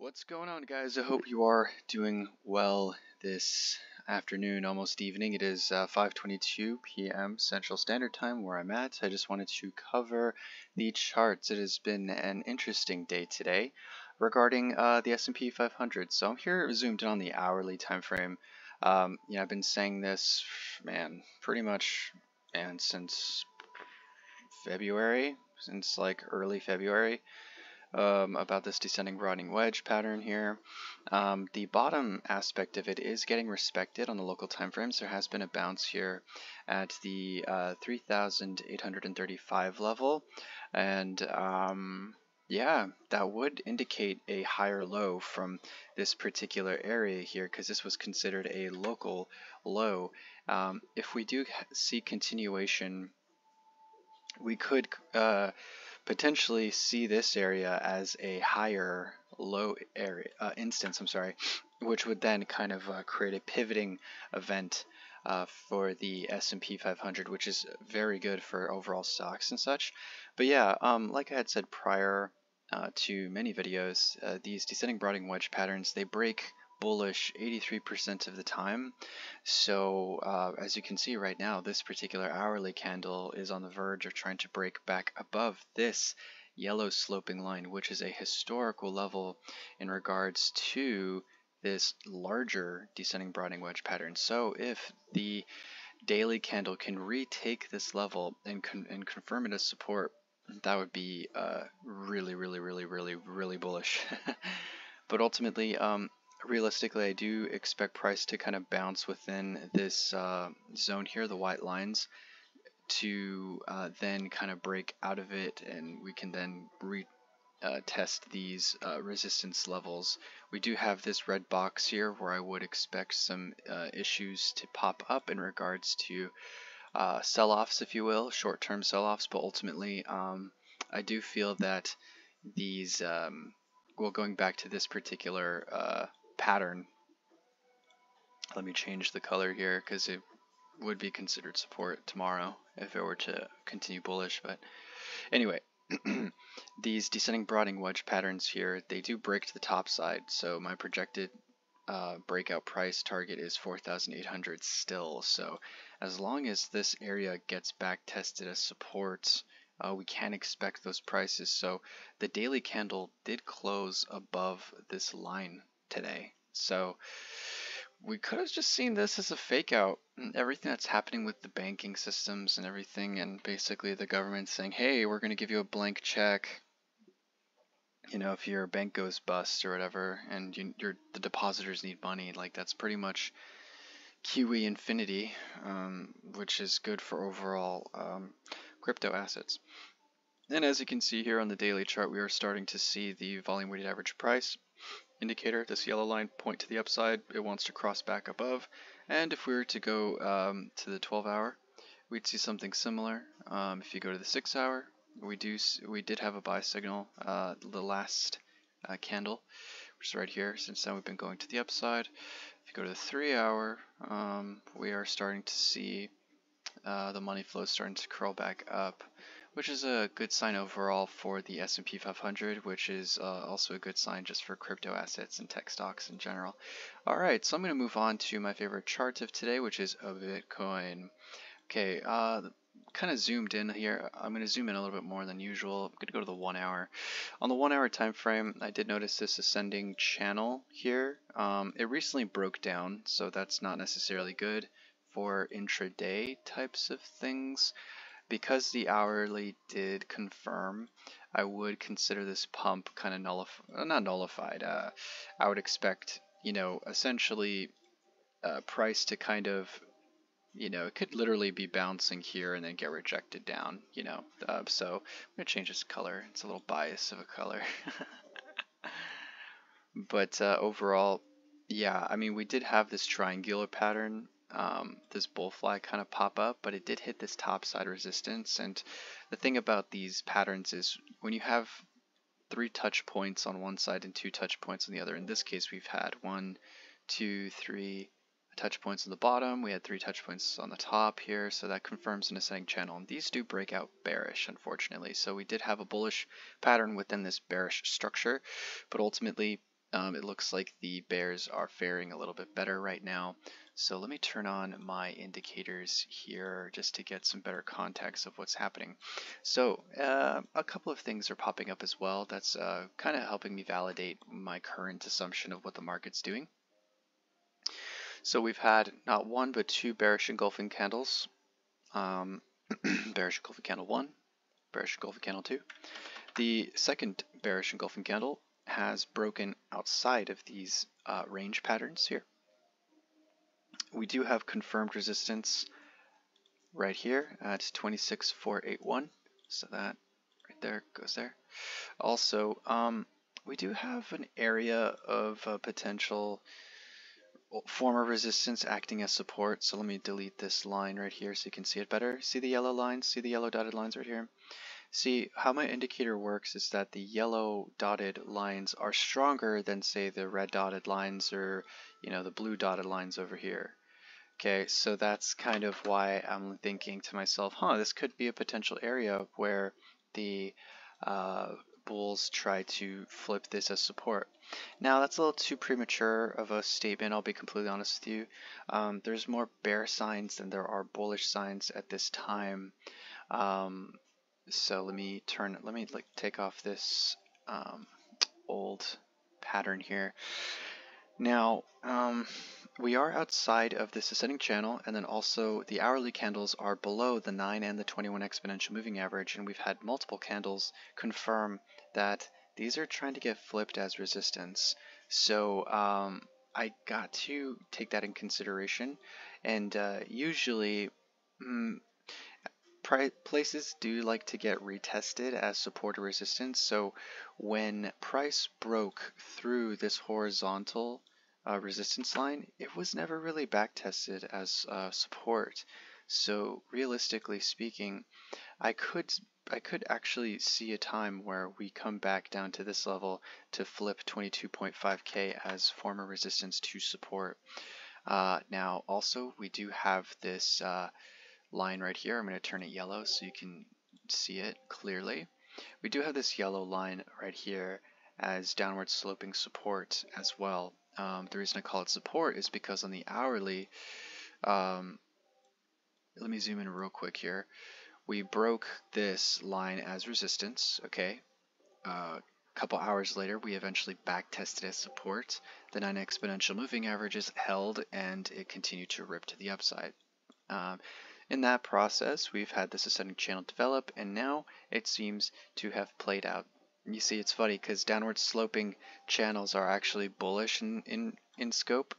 What's going on guys? I hope you are doing well this afternoon, almost evening. It is uh, 5.22 p.m. Central Standard Time where I'm at. I just wanted to cover the charts. It has been an interesting day today regarding uh, the S&P 500. So I'm here zoomed in on the hourly time frame. Um, you know, I've been saying this, man, pretty much, and since February, since like early February um, about this descending broadening wedge pattern here. Um, the bottom aspect of it is getting respected on the local time frames. There has been a bounce here at the uh, 3,835 level, and um, yeah, that would indicate a higher low from this particular area here because this was considered a local low. Um, if we do see continuation, we could uh, potentially see this area as a higher low area uh, instance, I'm sorry, which would then kind of uh, create a pivoting event uh, for the S&P 500, which is very good for overall stocks and such. But yeah, um, like I had said prior uh, to many videos, uh, these descending broadening wedge patterns, they break bullish 83% of the time. So uh, as you can see right now, this particular hourly candle is on the verge of trying to break back above this yellow sloping line, which is a historical level in regards to this larger descending broadening wedge pattern. So if the daily candle can retake this level and, con and confirm it as support, that would be uh, really, really, really, really, really bullish. but ultimately, um, realistically, I do expect price to kind of bounce within this uh, zone here, the white lines, to uh, then kind of break out of it, and we can then re uh, test these uh, resistance levels. We do have this red box here where I would expect some uh, issues to pop up in regards to uh, sell-offs, if you will, short-term sell-offs, but ultimately um, I do feel that these, um, well, going back to this particular pattern. Let me change the color here because it would be considered support tomorrow if it were to continue bullish. But anyway, these descending broadening wedge patterns here, they do break to the top side. So my projected uh, breakout price target is 4,800 still. So as long as this area gets back tested as support, uh, we can expect those prices. So the daily candle did close above this line today. So we could have just seen this as a fake out. Everything that's happening with the banking systems and everything, and basically the government saying, hey, we're going to give you a blank check. You know, if your bank goes bust or whatever, and you, the depositors need money, like that's pretty much QE infinity, um, which is good for overall um, crypto assets. And as you can see here on the daily chart, we are starting to see the volume weighted average price indicator, this yellow line, point to the upside. It wants to cross back above. And if we were to go um, to the 12 hour, we'd see something similar. Um, if you go to the 6 hour, we do we did have a buy signal uh, the last uh, candle, which is right here. Since then, we've been going to the upside. If you go to the 3 hour, um, we are starting to see uh, the money flow starting to curl back up which is a good sign overall for the S&P 500, which is uh, also a good sign just for crypto assets and tech stocks in general. All right, so I'm going to move on to my favorite chart of today, which is a Bitcoin. Okay, uh, kind of zoomed in here. I'm going to zoom in a little bit more than usual. I'm going to go to the one hour. On the one hour time frame, I did notice this ascending channel here. Um, it recently broke down, so that's not necessarily good for intraday types of things because the hourly did confirm, I would consider this pump kind of nullified, uh, not nullified. Uh, I would expect, you know, essentially uh, price to kind of, you know, it could literally be bouncing here and then get rejected down, you know. Uh, so I'm going to change this color. It's a little bias of a color. but uh, overall, yeah, I mean, we did have this triangular pattern um, this bull flag kind of pop up, but it did hit this top side resistance. And the thing about these patterns is when you have three touch points on one side and two touch points on the other, in this case we've had one, two, three touch points on the bottom, we had three touch points on the top here, so that confirms an ascending channel. And these do break out bearish, unfortunately. So we did have a bullish pattern within this bearish structure, but ultimately um, it looks like the bears are faring a little bit better right now. So let me turn on my indicators here just to get some better context of what's happening. So uh, a couple of things are popping up as well. That's uh, kind of helping me validate my current assumption of what the market's doing. So we've had not one but two bearish engulfing candles. Um, bearish engulfing candle 1, bearish engulfing candle 2. The second bearish engulfing candle has broken outside of these uh, range patterns here. We do have confirmed resistance right here at 26481. So that right there goes there. Also, um, we do have an area of uh, potential former resistance acting as support. So let me delete this line right here so you can see it better. See the yellow lines? See the yellow dotted lines right here? See, how my indicator works is that the yellow dotted lines are stronger than say the red dotted lines or, you know, the blue dotted lines over here. Okay, so that's kind of why I'm thinking to myself, huh, this could be a potential area where the uh, bulls try to flip this as support. Now, that's a little too premature of a statement, I'll be completely honest with you. Um, there's more bear signs than there are bullish signs at this time. Um, so let me turn, let me like take off this um, old pattern here. Now, um, we are outside of this ascending channel, and then also the hourly candles are below the 9 and the 21 exponential moving average, and we've had multiple candles confirm that these are trying to get flipped as resistance. So um, I got to take that in consideration, and uh, usually mm, places do like to get retested as support or resistance. So when price broke through this horizontal uh, resistance line, it was never really back tested as uh, support. So realistically speaking, I could I could actually see a time where we come back down to this level to flip 22.5k as former resistance to support. Uh, now also we do have this uh, line right here. I'm going to turn it yellow so you can see it clearly. We do have this yellow line right here as downward sloping support as well. Um, the reason I call it support is because on the hourly, um, let me zoom in real quick here. We broke this line as resistance, okay? Uh, a couple hours later, we eventually back tested as support. The 9 exponential moving average is held and it continued to rip to the upside. Um, in that process, we've had this ascending channel develop, and now it seems to have played out. You see, it's funny because downward sloping channels are actually bullish in, in, in scope,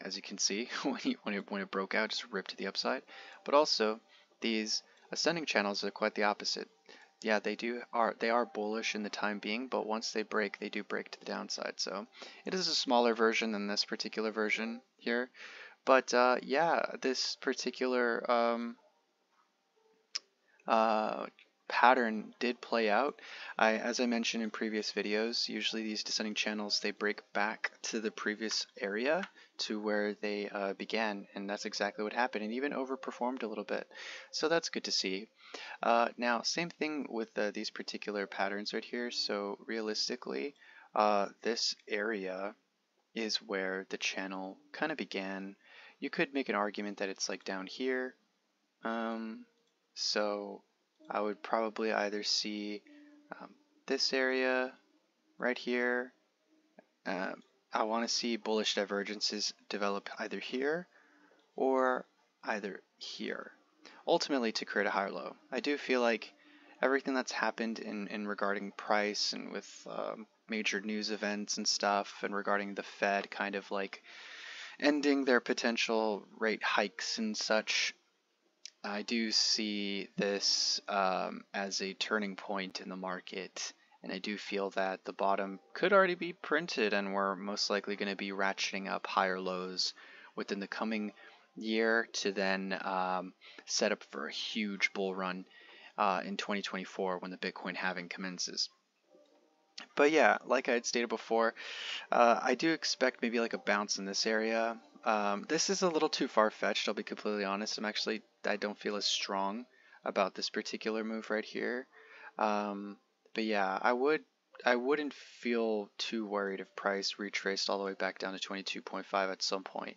as you can see when, he, when, it, when it broke out, just ripped to the upside. But also, these ascending channels are quite the opposite. Yeah, they do are they are bullish in the time being, but once they break, they do break to the downside. So it is a smaller version than this particular version here, but uh, yeah, this particular um, uh, pattern did play out. I, as I mentioned in previous videos, usually these descending channels, they break back to the previous area to where they uh, began, and that's exactly what happened, and even overperformed a little bit. So that's good to see. Uh, now, same thing with uh, these particular patterns right here. So realistically, uh, this area is where the channel kind of began you could make an argument that it's like down here. Um, so I would probably either see um, this area right here. Uh, I want to see bullish divergences develop either here or either here, ultimately to create a higher low. I do feel like everything that's happened in, in regarding price and with um, major news events and stuff and regarding the Fed kind of like ending their potential rate hikes and such, I do see this um, as a turning point in the market. And I do feel that the bottom could already be printed, and we're most likely going to be ratcheting up higher lows within the coming year to then um, set up for a huge bull run uh, in 2024 when the Bitcoin halving commences. But yeah, like I had stated before, uh, I do expect maybe like a bounce in this area. Um, this is a little too far-fetched, I'll be completely honest. I'm actually, I don't feel as strong about this particular move right here. Um, but yeah, I would I wouldn't feel too worried if price retraced all the way back down to 22.5 at some point.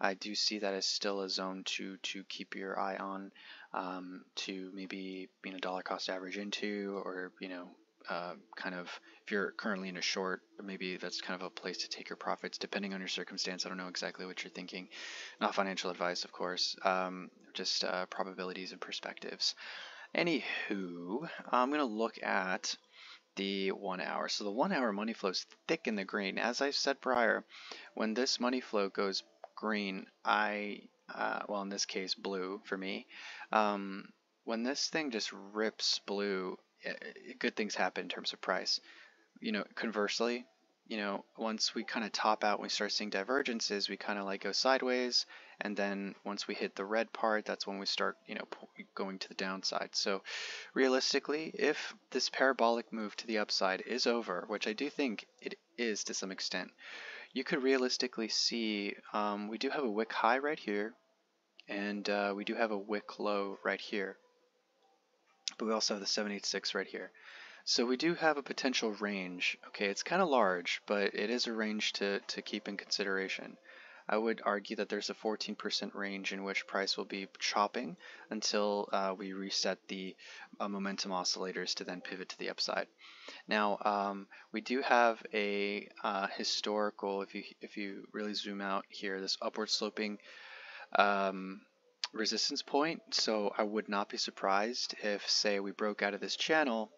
I do see that as still a zone to to keep your eye on, um, to maybe you know dollar cost average into, or you know uh, kind of if you're currently in a short, maybe that's kind of a place to take your profits depending on your circumstance. I don't know exactly what you're thinking. Not financial advice, of course, um, just uh, probabilities and perspectives. Anywho, I'm going to look at the one hour. So the one hour money flow is thick in the green. As I said prior, when this money flow goes green, I, uh, well, in this case, blue for me, um, when this thing just rips blue, good things happen in terms of price. You know, conversely, you know, once we kind of top out, we start seeing divergences, we kind of like go sideways, and then once we hit the red part, that's when we start, you know, going to the downside. So realistically, if this parabolic move to the upside is over, which I do think it is to some extent, you could realistically see um, we do have a wick high right here, and uh, we do have a wick low right here but we also have the 786 right here. So we do have a potential range. Okay, it's kind of large, but it is a range to, to keep in consideration. I would argue that there's a 14% range in which price will be chopping until uh, we reset the uh, momentum oscillators to then pivot to the upside. Now, um, we do have a uh, historical, if you if you really zoom out here, this upward sloping um, resistance point, so I would not be surprised if, say, we broke out of this channel,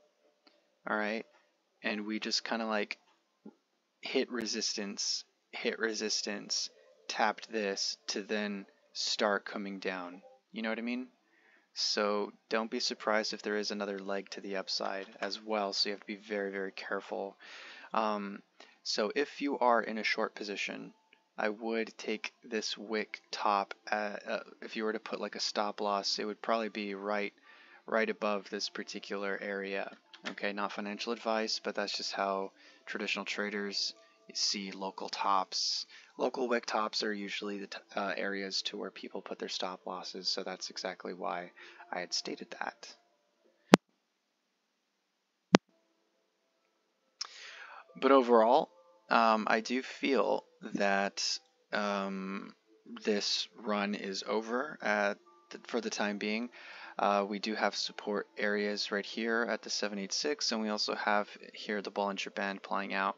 alright, and we just kind of like hit resistance, hit resistance, tapped this to then start coming down. You know what I mean? So don't be surprised if there is another leg to the upside as well, so you have to be very, very careful. Um, so if you are in a short position, I would take this wick top. At, uh, if you were to put like a stop loss, it would probably be right, right above this particular area. Okay, not financial advice, but that's just how traditional traders see local tops. Local wick tops are usually the uh, areas to where people put their stop losses, so that's exactly why I had stated that. But overall, um, I do feel that um, this run is over at the, for the time being. Uh, we do have support areas right here at the 786 and we also have here the Bollinger Band playing out.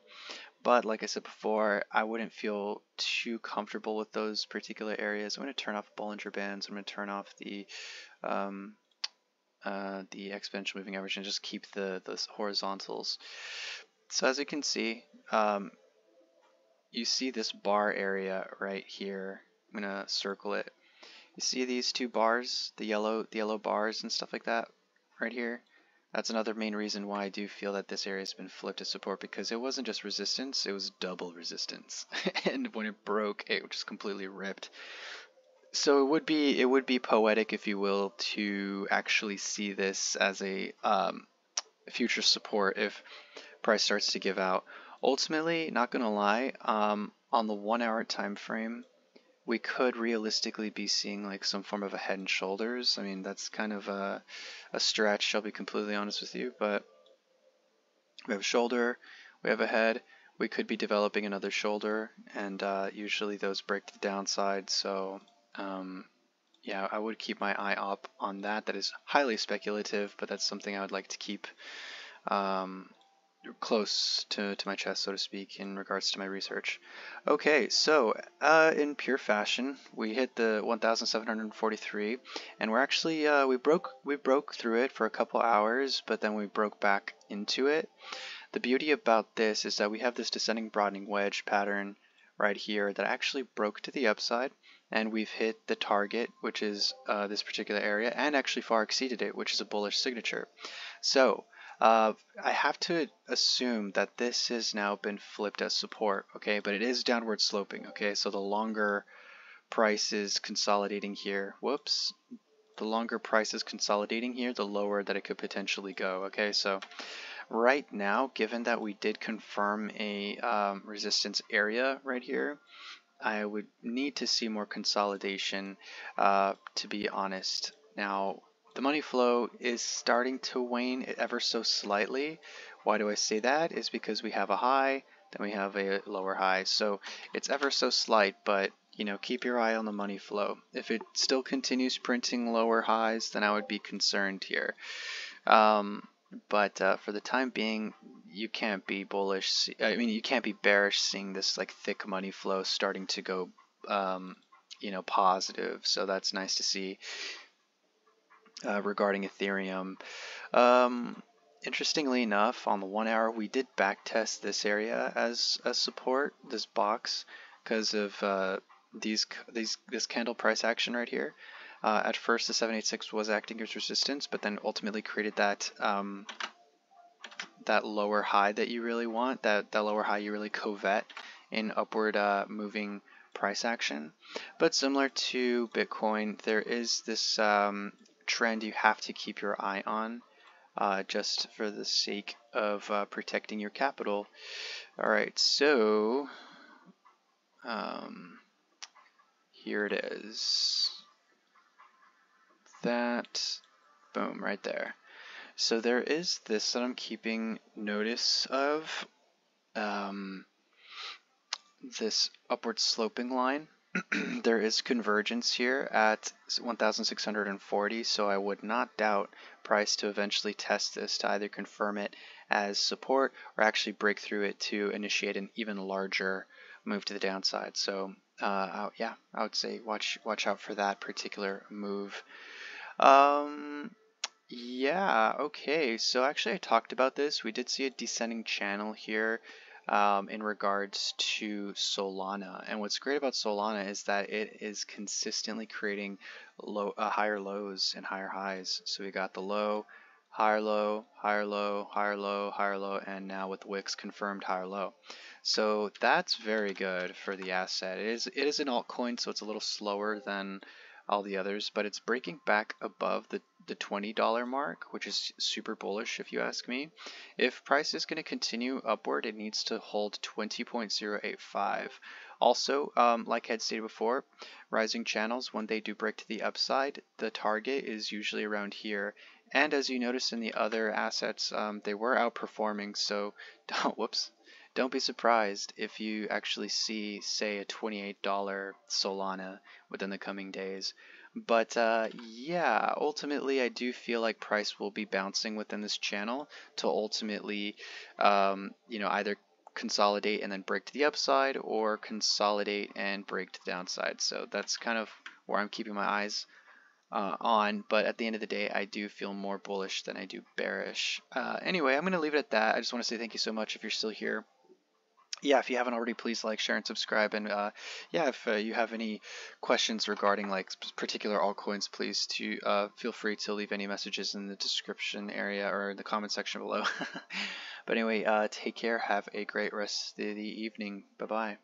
But like I said before, I wouldn't feel too comfortable with those particular areas. I'm going to turn off Bollinger Bands. I'm going to turn off the um, uh, the exponential moving average and just keep the, the horizontals. So as you can see, um, you see this bar area right here. I'm gonna circle it. You see these two bars, the yellow, the yellow bars and stuff like that, right here. That's another main reason why I do feel that this area has been flipped to support because it wasn't just resistance, it was double resistance. and when it broke, it just completely ripped. So it would be it would be poetic, if you will, to actually see this as a um, future support if price starts to give out. Ultimately, not gonna lie, um, on the one hour time frame, we could realistically be seeing like some form of a head and shoulders. I mean, that's kind of a, a stretch, I'll be completely honest with you, but we have a shoulder, we have a head, we could be developing another shoulder, and uh, usually those break to the downside, so um, yeah, I would keep my eye up on that. That is highly speculative, but that's something I would like to keep um, close to, to my chest, so to speak, in regards to my research. Okay, so uh, in pure fashion, we hit the 1,743, and we're actually uh, we broke we broke through it for a couple hours, but then we broke back into it. The beauty about this is that we have this descending broadening wedge pattern right here that actually broke to the upside and we've hit the target which is uh, this particular area and actually far exceeded it which is a bullish signature so uh, I have to assume that this has now been flipped as support, okay, but it is downward sloping, okay, so the longer price is consolidating here, whoops, the longer price is consolidating here, the lower that it could potentially go, okay, so right now, given that we did confirm a um, resistance area right here, I would need to see more consolidation, uh, to be honest. Now, the money flow is starting to wane ever so slightly. Why do I say that? Is because we have a high, then we have a lower high. So it's ever so slight, but you know, keep your eye on the money flow. If it still continues printing lower highs, then I would be concerned here. Um, but uh, for the time being, you can't be bullish. I mean, you can't be bearish seeing this like thick money flow starting to go, um, you know, positive. So that's nice to see. Uh, regarding Ethereum, um, interestingly enough, on the one hour, we did backtest this area as a support, this box, because of uh, these these this candle price action right here. Uh, at first, the 786 was acting as resistance, but then ultimately created that um, that lower high that you really want, that, that lower high you really covet in upward uh, moving price action. But similar to Bitcoin, there is this um, trend you have to keep your eye on uh, just for the sake of uh, protecting your capital. All right, so um, here it is. That, boom, right there. So there is this that I'm keeping notice of, um, this upward sloping line. there is convergence here at 1640, so I would not doubt price to eventually test this to either confirm it as support or actually break through it to initiate an even larger move to the downside. So uh, yeah, I would say watch watch out for that particular move. Um, yeah, okay. So actually, I talked about this. We did see a descending channel here um, in regards to Solana. And what's great about Solana is that it is consistently creating low, uh, higher lows and higher highs. So we got the low, higher low, higher low, higher low, higher low, and now with wicks confirmed higher low. So that's very good for the asset. It is, it is an altcoin, so it's a little slower than all the others, but it's breaking back above the, the $20 mark, which is super bullish if you ask me. If price is going to continue upward, it needs to hold 20.085. Also, um, like I had stated before, rising channels, when they do break to the upside, the target is usually around here. And as you notice in the other assets, um, they were outperforming, so, whoops, don't be surprised if you actually see, say, a $28 Solana within the coming days. But uh, yeah, ultimately, I do feel like price will be bouncing within this channel to ultimately, um, you know, either consolidate and then break to the upside or consolidate and break to the downside. So that's kind of where I'm keeping my eyes uh, on. But at the end of the day, I do feel more bullish than I do bearish. Uh, anyway, I'm going to leave it at that. I just want to say thank you so much if you're still here yeah, if you haven't already, please like, share, and subscribe. And uh, yeah, if uh, you have any questions regarding like particular altcoins, please to uh, feel free to leave any messages in the description area or in the comment section below. but anyway, uh, take care. Have a great rest of the evening. Bye bye.